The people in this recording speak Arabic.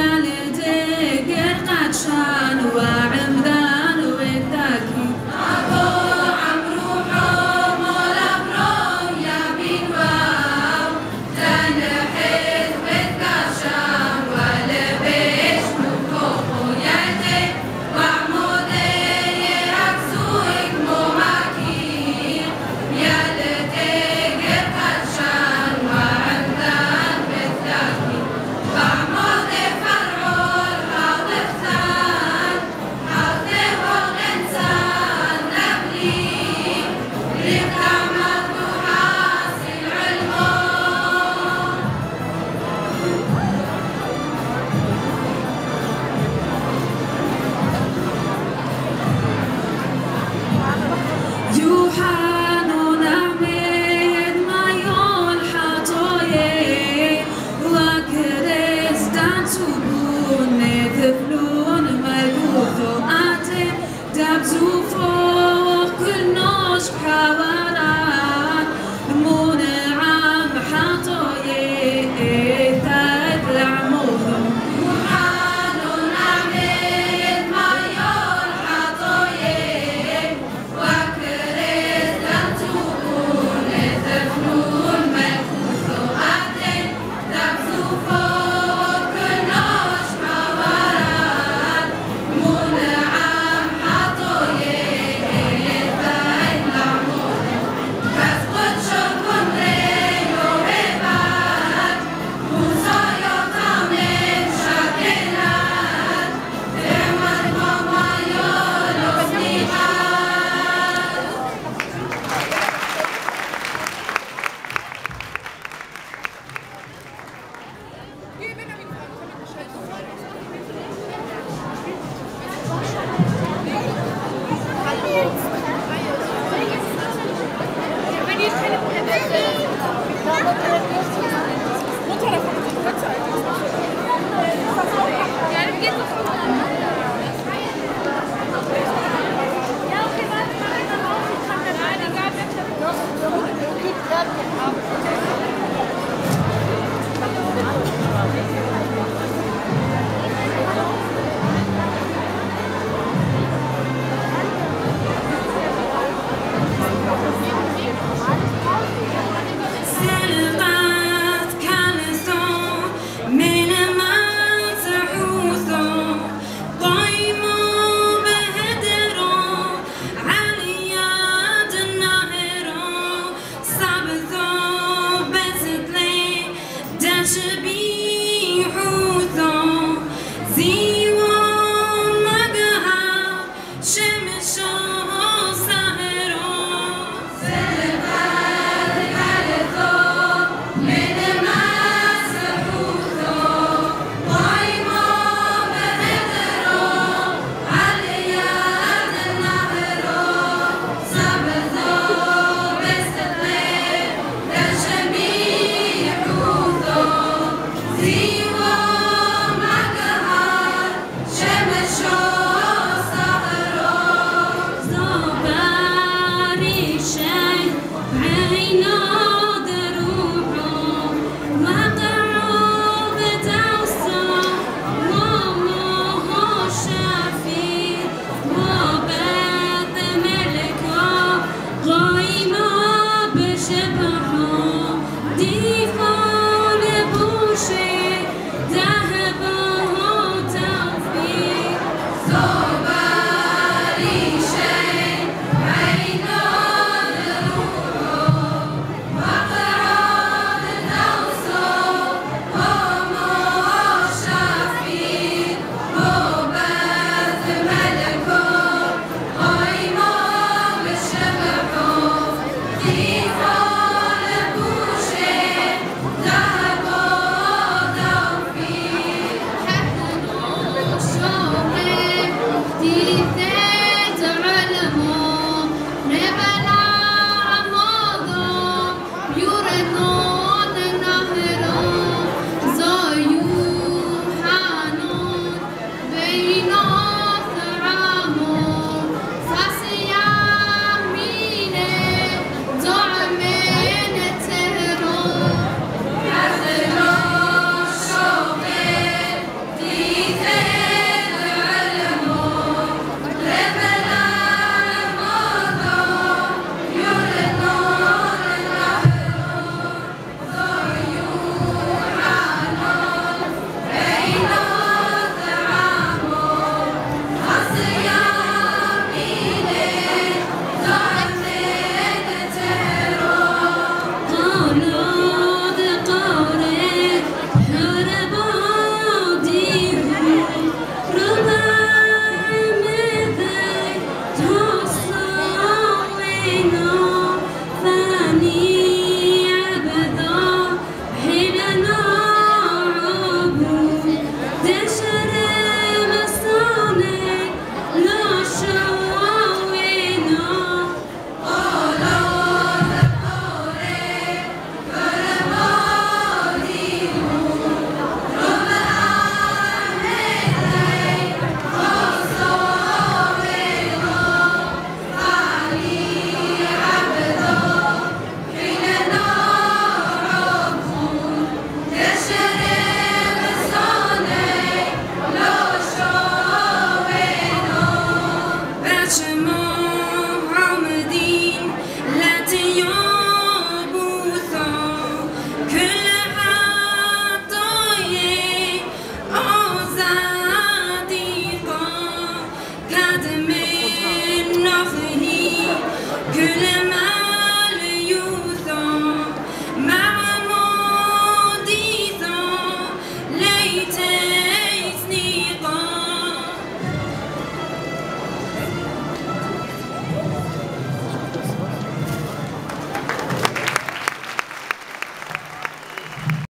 والدك قد شان وعمر power.